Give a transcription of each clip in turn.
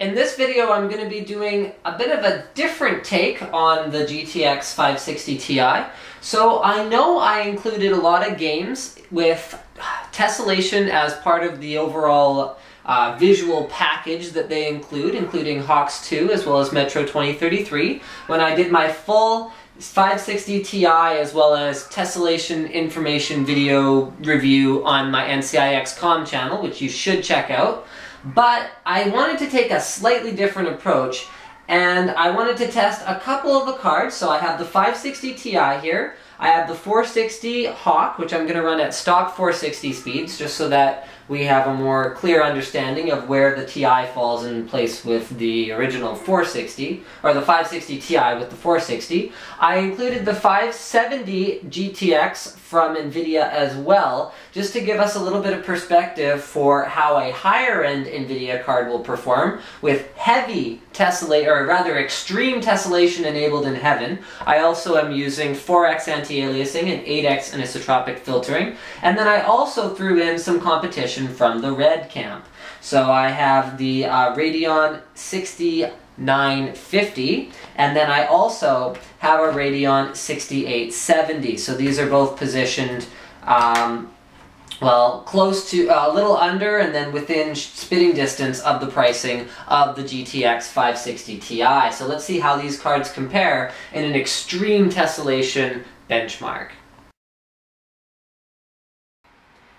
In this video, I'm going to be doing a bit of a different take on the GTX 560 Ti. So I know I included a lot of games with tessellation as part of the overall uh, visual package that they include, including HAWX 2 as well as Metro 2033, when I did my full 560 Ti as well as tessellation information video review on my NCIX.com channel, which you should check out. But I wanted to take a slightly different approach and I wanted to test a couple of the cards. So I have the 560 Ti here. I have the 460 Hawk, which I'm going to run at stock 460 speeds, just so that we have a more clear understanding of where the TI falls in place with the original 460, or the 560 Ti with the 460. I included the 570 GTX from NVIDIA as well, just to give us a little bit of perspective for how a higher end NVIDIA card will perform with heavy tessellation, or rather extreme tessellation enabled in heaven. I also am using 4x anti-aliasing and 8x anisotropic filtering, and then I also threw in some competition from the red camp. So I have the uh, Radeon 6950, and then I also have a Radeon 6870. So these are both positioned um, well, close to, uh, a little under and then within spitting distance of the pricing of the GTX 560 Ti. So let's see how these cards compare in an extreme tessellation benchmark.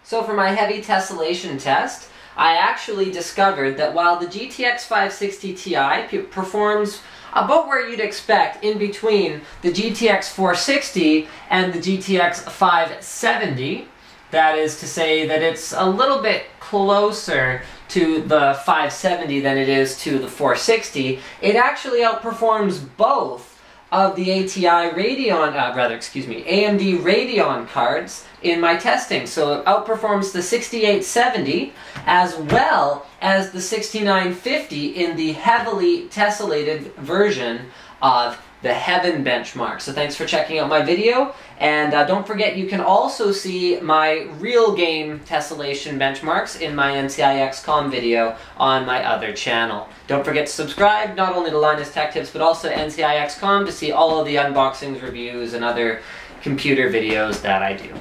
So for my heavy tessellation test, I actually discovered that while the GTX 560 Ti performs about where you'd expect in between the GTX 460 and the GTX 570, that is to say that it's a little bit closer to the 570 than it is to the 460, it actually outperforms both of the ATI Radeon, uh, rather, excuse me, AMD Radeon cards in my testing. So it outperforms the 6870 as well as the 6950 in the heavily tessellated version of the Heaven benchmark. So thanks for checking out my video, and uh, don't forget you can also see my real game tessellation benchmarks in my NCIX.com video on my other channel. Don't forget to subscribe, not only to Linus Tech Tips, but also NCIX.com to see all of the unboxings, reviews, and other computer videos that I do.